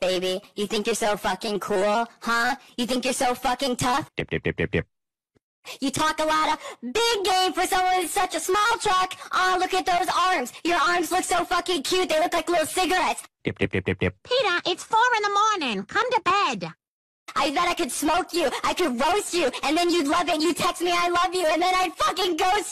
Baby. You think you're so fucking cool, huh? You think you're so fucking tough? Dip, dip, dip, dip, dip. You talk a lot of big game for someone in such a small truck. Oh, look at those arms. Your arms look so fucking cute. They look like little cigarettes. Dip, dip, dip, dip, dip. Peter, it's four in the morning. Come to bed. I bet I could smoke you. I could roast you. And then you'd love it. You text me I love you. And then I'd fucking ghost